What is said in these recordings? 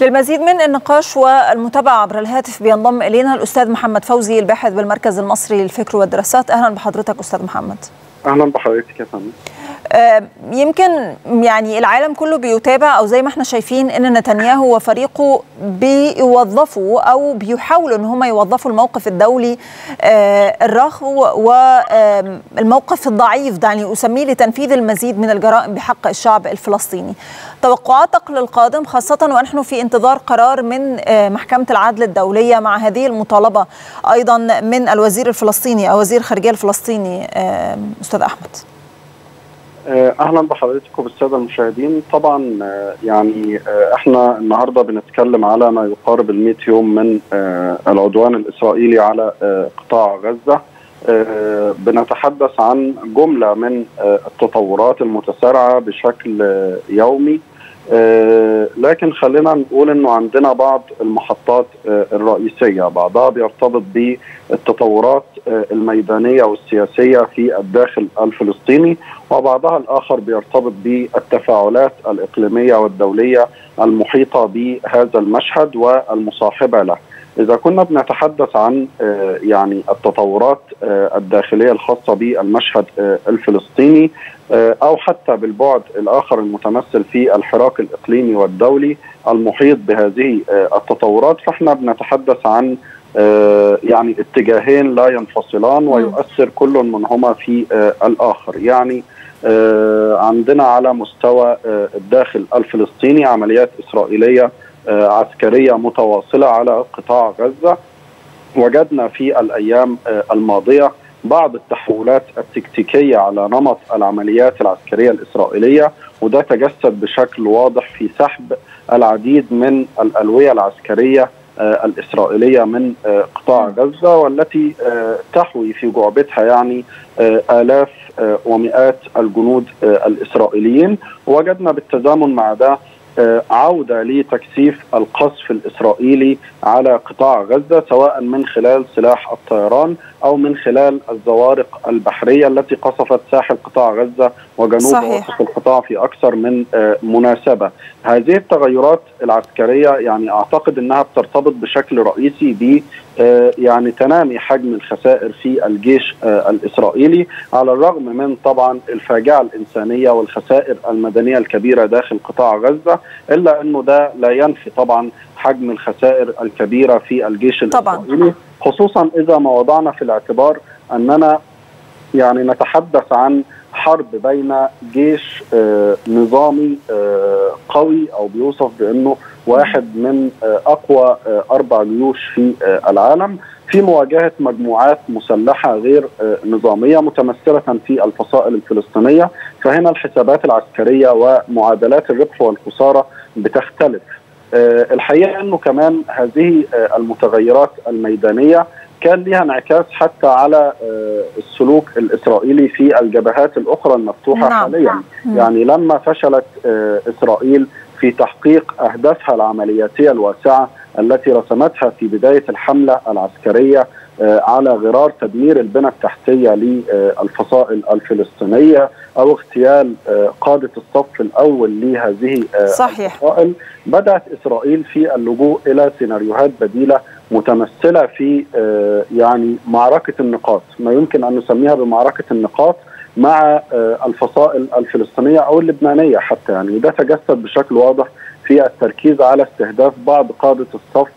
للمزيد من النقاش والمتابعة عبر الهاتف بينضم إلينا الأستاذ محمد فوزي الباحث بالمركز المصري للفكر والدراسات. أهلا بحضرتك أستاذ محمد. أهلا بحضرتك يا فندم. يمكن يعني العالم كله بيتابع أو زي ما إحنا شايفين إن نتنياهو وفريقه بيوظفوا أو بيحاولوا إن هم يوظفوا الموقف الدولي الرخو والموقف الضعيف دعني أسميه لتنفيذ المزيد من الجرائم بحق الشعب الفلسطيني. توقعاتك للقادم خاصة ونحن في انتظار قرار من محكمة العدل الدولية مع هذه المطالبة أيضا من الوزير الفلسطيني أو وزير الخارجيه الفلسطيني أستاذ أحمد. أهلا بحضرتك وبالساده المشاهدين. طبعا يعني إحنا النهارده بنتكلم على ما يقارب ال 100 يوم من العدوان الإسرائيلي على قطاع غزة. بنتحدث عن جملة من التطورات المتسارعة بشكل يومي. لكن خلينا نقول إنه عندنا بعض المحطات الرئيسية بعضها بيرتبط بالتطورات الميدانية والسياسية في الداخل الفلسطيني وبعضها الآخر بيرتبط بالتفاعلات الإقليمية والدولية المحيطة بهذا المشهد والمصاحبة له. إذا كنا بنتحدث عن يعني التطورات الداخلية الخاصة بالمشهد الفلسطيني أو حتى بالبعد الآخر المتمثل في الحراك الإقليمي والدولي المحيط بهذه التطورات فإحنا بنتحدث عن يعني اتجاهين لا ينفصلان ويؤثر كل منهما في الآخر. يعني عندنا على مستوى الداخل الفلسطيني عمليات إسرائيلية عسكرية متواصلة على قطاع غزة. وجدنا في الأيام الماضية بعض التحولات التكتيكية على نمط العمليات العسكرية الإسرائيلية وده تجسد بشكل واضح في سحب العديد من الألوية العسكرية الإسرائيلية من قطاع غزة والتي تحوي في جعبتها يعني آلاف ومئات الجنود الإسرائيليين. وجدنا بالتزامن مع ده عودة لتكثيف القصف الإسرائيلي على قطاع غزة سواء من خلال سلاح الطيران أو من خلال الزوارق البحرية التي قصفت ساحل قطاع غزة وجنوب وسط القطاع في أكثر من مناسبة. هذه التغيرات العسكرية يعني أعتقد إنها بترتبط بشكل رئيسي ب يعني تنامي حجم الخسائر في الجيش الإسرائيلي على الرغم من طبعا الفاجعة الإنسانية والخسائر المدنية الكبيرة داخل قطاع غزة إلا أنه ده لا ينفي طبعا حجم الخسائر الكبيرة في الجيش طبعا. الإسرائيلي خصوصا إذا ما وضعنا في الاعتبار أننا يعني نتحدث عن حرب بين جيش آه نظامي آه قوي أو بيوصف بأنه واحد من آه أقوى أربع جيوش في العالم. في مواجهة مجموعات مسلحة غير نظامية متمثلة في الفصائل الفلسطينية. فهنا الحسابات العسكرية ومعادلات الربح والخسارة بتختلف. الحقيقة أنه كمان هذه المتغيرات الميدانية كان لها انعكاس حتى على السلوك الإسرائيلي في الجبهات الأخرى المفتوحة نعم. حاليا مم. يعني لما فشلت إسرائيل في تحقيق أهدافها العملياتية الواسعة التي رسمتها في بداية الحملة العسكرية على غرار تدمير البنى التحتية للفصائل الفلسطينية أو اغتيال قادة الصف الأول لهذه صحيح. الفصائل بدأت إسرائيل في اللجوء إلى سيناريوهات بديلة متمثلة في يعني معركة النقاط ما يمكن أن نسميها بمعركة النقاط مع الفصائل الفلسطينية أو اللبنانية حتى يعني ده تجسد بشكل واضح في التركيز على استهداف بعض قادة الصف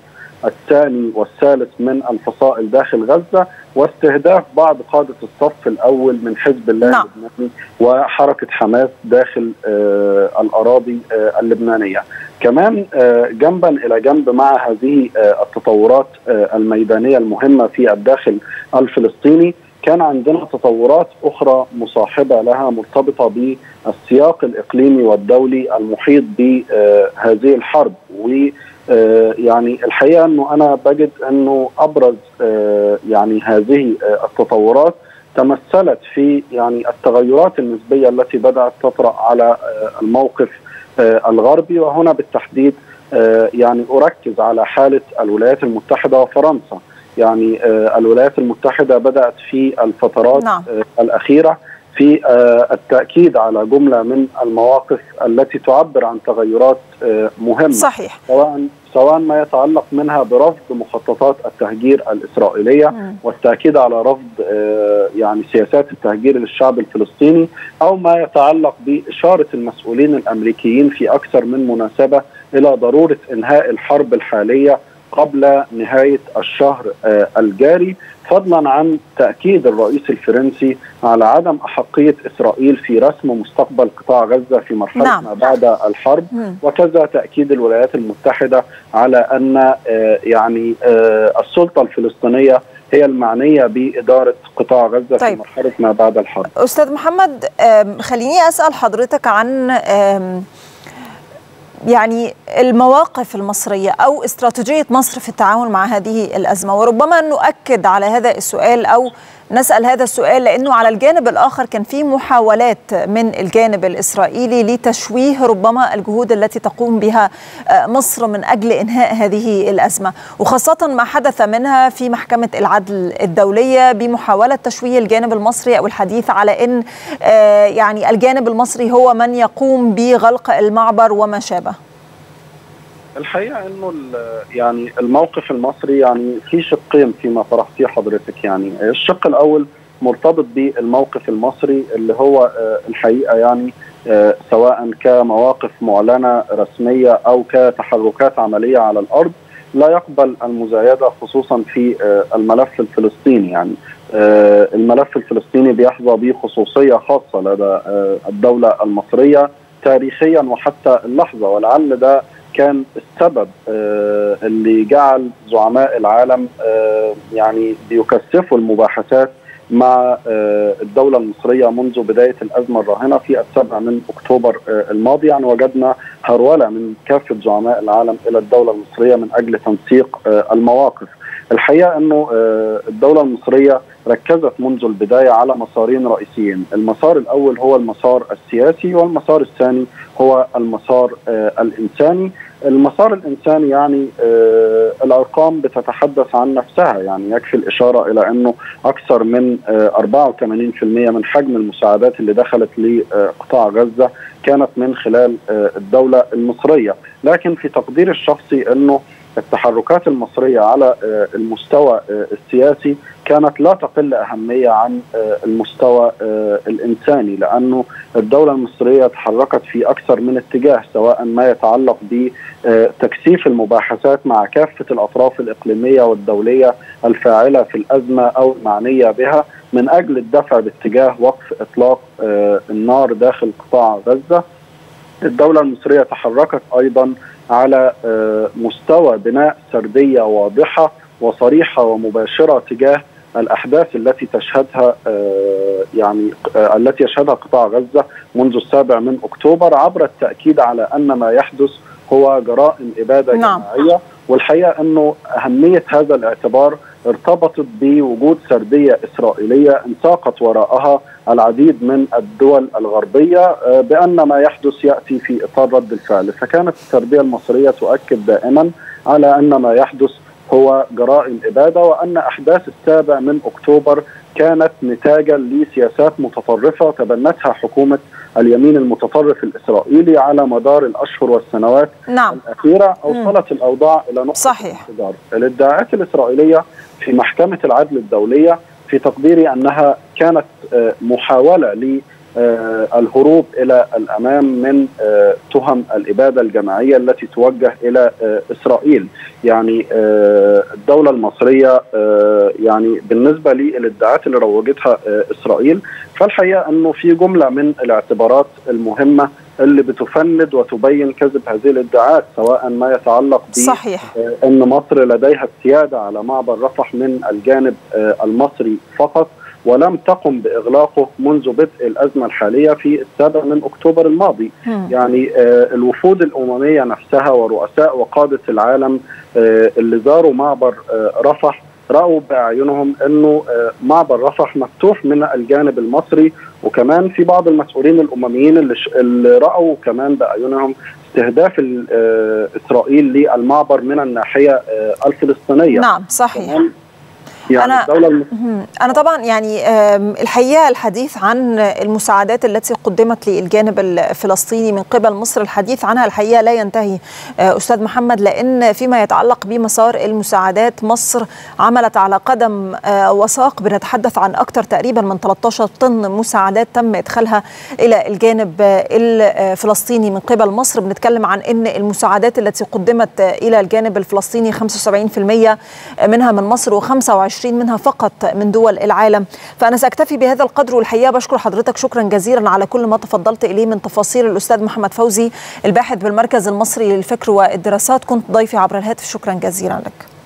الثاني والثالث من الفصائل داخل غزة واستهداف بعض قادة الصف الأول من حزب الله نعم. اللبناني وحركة حماس داخل آه الأراضي آه اللبنانية. كمان آه جنبا إلى جنب مع هذه آه التطورات آه الميدانية المهمة في الداخل الفلسطيني كان عندنا تطورات أخرى مصاحبة لها مرتبطة بالسياق الإقليمي والدولي المحيط بهذه الحرب. و يعني الحقيقة أنه أنا بجد أنه أبرز يعني هذه التطورات تمثلت في يعني التغيرات النسبية التي بدأت تطرأ على الموقف الغربي وهنا بالتحديد يعني أركز على حالة الولايات المتحدة وفرنسا يعني الولايات المتحدة بدأت في الفترات نعم. الأخيرة في التأكيد على جملة من المواقف التي تعبر عن تغيرات مهمة صحيح سواء سواء ما يتعلق منها برفض مخططات التهجير الإسرائيلية م. والتأكيد على رفض يعني سياسات التهجير للشعب الفلسطيني أو ما يتعلق بإشارة المسؤولين الأمريكيين في أكثر من مناسبة إلى ضرورة إنهاء الحرب الحالية قبل نهاية الشهر الجاري فضلا عن تأكيد الرئيس الفرنسي على عدم أحقية إسرائيل في رسم مستقبل قطاع غزة في مرحلة نعم. ما بعد الحرب. وكذا تأكيد الولايات المتحدة على أن يعني السلطة الفلسطينية هي المعنية بإدارة قطاع غزة طيب. في مرحلة ما بعد الحرب. أستاذ محمد خليني أسأل حضرتك عن يعني المواقف المصرية أو استراتيجية مصر في التعامل مع هذه الأزمة وربما نؤكد على هذا السؤال أو نسأل هذا السؤال لأنه على الجانب الآخر كان في محاولات من الجانب الإسرائيلي لتشويه ربما الجهود التي تقوم بها مصر من أجل إنهاء هذه الأزمة. وخاصة ما حدث منها في محكمة العدل الدولية بمحاولة تشويه الجانب المصري أو الحديث على أن يعني الجانب المصري هو من يقوم بغلق المعبر وما شابه. الحقيقة إنه يعني الموقف المصري يعني في شقين فيما طرحتيه حضرتك يعني. الشق الأول مرتبط بالموقف المصري اللي هو الحقيقة يعني سواء كمواقف معلنة رسمية أو كتحركات عملية على الأرض لا يقبل المزايدة خصوصا في الملف الفلسطيني يعني. الملف الفلسطيني بيحظى بخصوصية خاصة لدى الدولة المصرية تاريخيا وحتى اللحظة ولعل ده كان السبب آه اللي جعل زعماء العالم آه يعني بيكثفوا المباحثات مع آه الدولة المصرية منذ بداية الأزمة الراهنة في السابع من أكتوبر الماضي. يعني وجدنا هرولة من كافة زعماء العالم إلى الدولة المصرية من أجل تنسيق المواقف. الحقيقة أنه الدولة المصرية ركزت منذ البداية على مسارين رئيسيين. المسار الأول هو المسار السياسي والمسار الثاني هو المسار الإنساني. المسار الإنساني يعني آه الأرقام بتتحدث عن نفسها. يعني يكفي الإشارة إلى أنه أكثر من آه 84% من حجم المساعدات اللي دخلت لقطاع غزة كانت من خلال آه الدولة المصرية، لكن في تقديري الشخصي أنه التحركات المصرية على المستوى السياسي كانت لا تقل أهمية عن المستوى الإنساني لأنه الدولة المصرية تحركت في أكثر من اتجاه سواء ما يتعلق بتكثيف المباحثات مع كافة الأطراف الإقليمية والدولية الفاعلة في الأزمة أو المعنية بها من أجل الدفع باتجاه وقف إطلاق النار داخل قطاع غزة. الدولة المصرية تحركت أيضا على مستوى بناء سردية واضحة وصريحة ومباشرة تجاه الأحداث التي تشهدها يعني التي يشهدها قطاع غزة منذ السابع من أكتوبر عبر التأكيد على أن ما يحدث هو جرائم إبادة نعم. جماعية والحقيقة أنه أهمية هذا الاعتبار ارتبطت بوجود سردية إسرائيلية انساقت وراءها العديد من الدول الغربية بأن ما يحدث يأتي في إطار رد الفعل، فكانت السردية المصرية تؤكد دائما على أن ما يحدث هو جرائم اباده وأن أحداث السابع من أكتوبر كانت نتاجا لسياسات متطرفة تبنتها حكومة اليمين المتطرف الإسرائيلي على مدار الأشهر والسنوات نعم. الأخيرة أوصلت م. الأوضاع إلى نقطة صحيح الانفجار. الادعاءات الإسرائيلية في محكمة العدل الدولية في تقديري أنها كانت محاولة ل الهروب إلى الأمام من تهم الإبادة الجماعية التي توجه إلى إسرائيل. يعني الدولة المصرية يعني بالنسبة للادعاءات اللي روجتها إسرائيل. فالحقيقة إنه في جملة من الاعتبارات المهمة اللي بتفند وتبين كذب هذه الادعاءات سواء ما يتعلق ب صحيح. إن مصر لديها السيادة على معبر رفح من الجانب المصري فقط. ولم تقم بإغلاقه منذ بدء الأزمة الحالية في السابع من أكتوبر الماضي. م. يعني آه الوفود الأممية نفسها ورؤساء وقادة العالم آه اللي زاروا معبر آه رفح رأوا بأعينهم إنه معبر رفح مفتوح من الجانب المصري. وكمان في بعض المسؤولين الأمميين اللي, اللي رأوا كمان بأعينهم استهداف إسرائيل للمعبر من الناحية الفلسطينية. نعم صحيح. يعني أنا الدولة الم... أنا طبعا يعني الحقيقة الحديث عن المساعدات التي قدمت للجانب الفلسطيني من قبل مصر الحديث عنها الحقيقة لا ينتهي أستاذ محمد لأن فيما يتعلق بمسار المساعدات مصر عملت على قدم وساق بنتحدث عن أكثر تقريبا من 13 طن مساعدات تم إدخالها إلى الجانب الفلسطيني من قبل مصر. بنتكلم عن أن المساعدات التي قدمت إلى الجانب الفلسطيني 75% منها من مصر و25 منها فقط من دول العالم. فأنا سأكتفي بهذا القدر والحقيقة بشكر حضرتك. شكرا جزيلا على كل ما تفضلت إليه من تفاصيل. الأستاذ محمد فوزي الباحث بالمركز المصري للفكر والدراسات كنت ضيفي عبر الهاتف. شكرا جزيلا لك.